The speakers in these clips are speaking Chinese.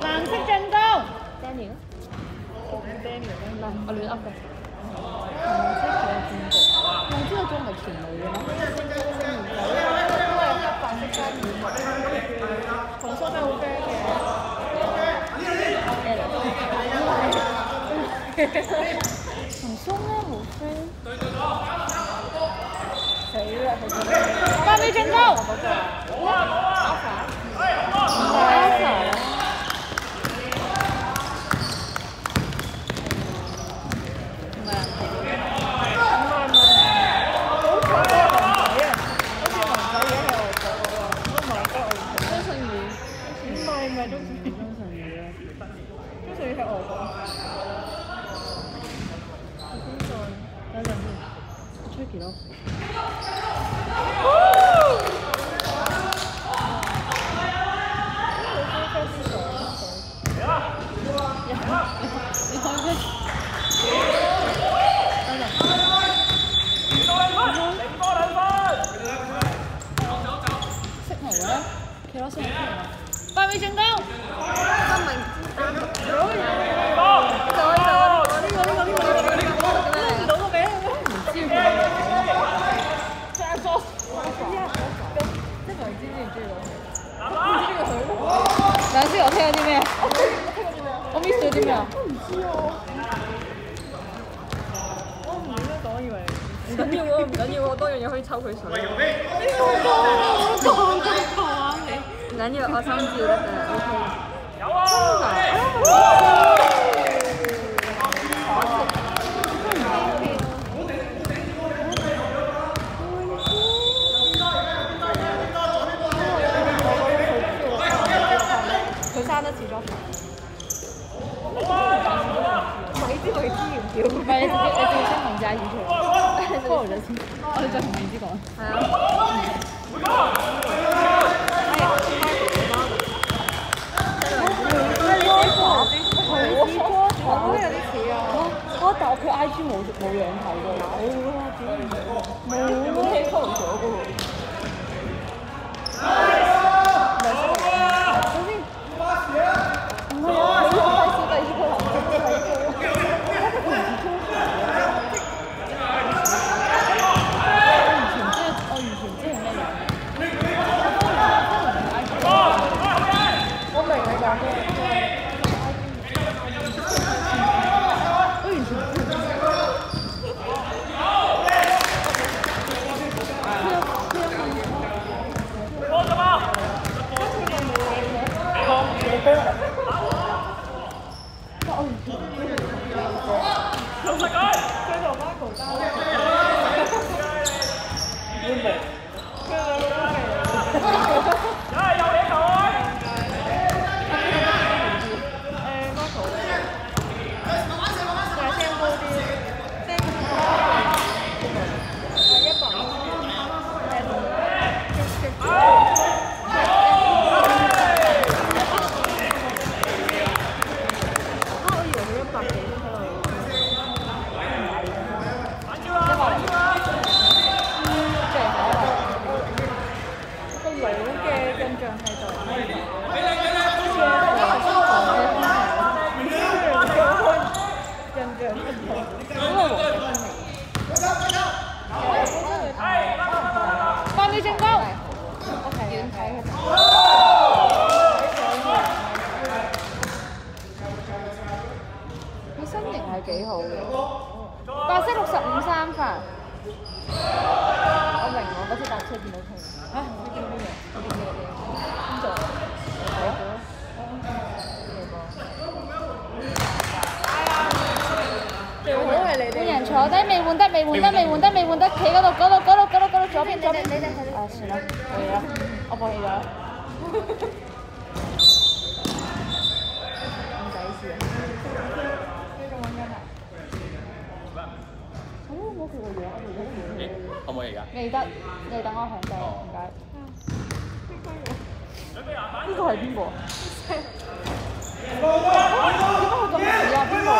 藍色進攻。Daniel，我唔 Daniel 唔係我亂噏嘅。藍色嘅進攻。我知道咗唔係全女嘅咩？都係黑白色衫紅紅色都好 friend 同松咧好 friend。嘅。死啦！佢哋八秒進攻。嗰個啊唔係 Alpha 啦。唔係啊，唔係唔係，好彩都係文仔啊！好似文仔嘢係外國喎，都唔係得外國。張信宇。唔係唔係鍾志張信宇啊。鍾志係外國。等陣先，check 幾多？你開咩？等陣。識圖咧，企攞先。八秒進攻。攞個名咩？唔知佢咩名。揸咗。即係唔知知唔知道？唔知佢。等陣先，我聽咗啲咩？我 miss 咗啲咩啊？我唔記得講，以為唔緊要喎，唔緊要喎，多樣嘢可以抽佢水。唔緊要，我心照得㗎，OK。佢生得似咗。你知佢知唔知？唔係你自己你自己先同隻耳出嚟，follow 咗先，我哋再同面子講。係啊。我都有啲似啊！啊！但係佢 IG 冇冇樣睇㗎，有啦，點冇冇 take follow 咗㗎喎。唔係啊，你用費事第二個男仔睇過，佢唔似中我完全唔知，我完全唔知係咩人。我明你講咩？我完全唔知。佢同 Marco 交流。會明。佢兩個都明。誒 Marco。就係聲高啲，聲係一百。啊！我以為佢一百幾喺度。個腦嘅印象係度，好似我頭先講嘅印象不同，因為黃嘅分離。八秒進攻。我係遠睇佢。身形係幾好嘅。白色六十五三分。我明我嗰次搭車見到佢。嚇！你見到咩？我見到你。邊度？最好係你哋。換人坐低，未換得，未換得，未換得，未換得，企，嗰度，嗰度，嗰度，嗰度，左邊，左邊。你哋，啊，算啦，冇嘢啦，我放棄咗。唔使事啊！好冇佢個樣，我哋都咦，可唔可以㗎？未得，你等我響度，唔該。呢個係邊個啊？點解佢咁似啊？邊個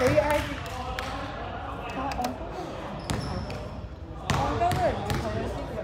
你係戇鳩都係唔會投嘅先嘅。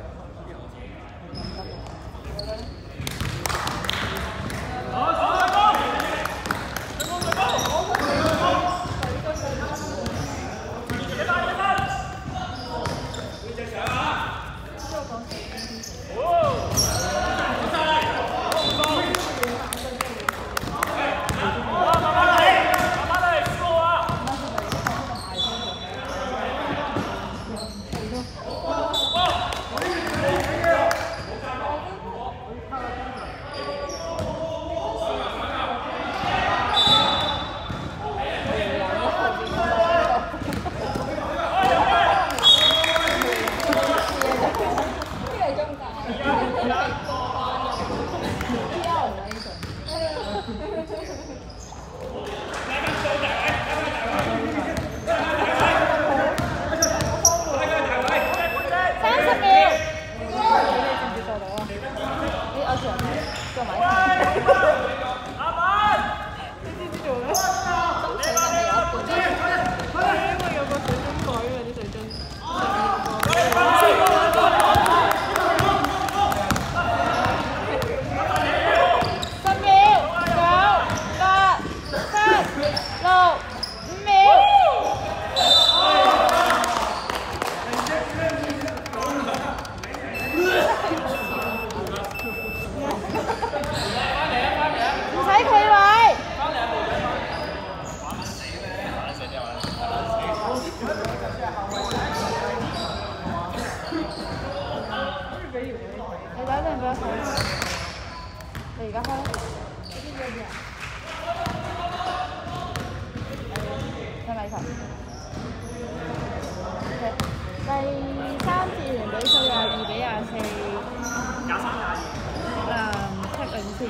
三十秒。你我做埋做埋一齊。你知唔知做咩？咁其實係有一半啫。因為有個水樽蓋啊，啲水樽。十秒，九、八、七、六、五秒。唔使企位。你等陣俾我睇。你而家開。係咪球？OK，第三次零比數廿二比廿四。廿三廿二。誒，check 緊先。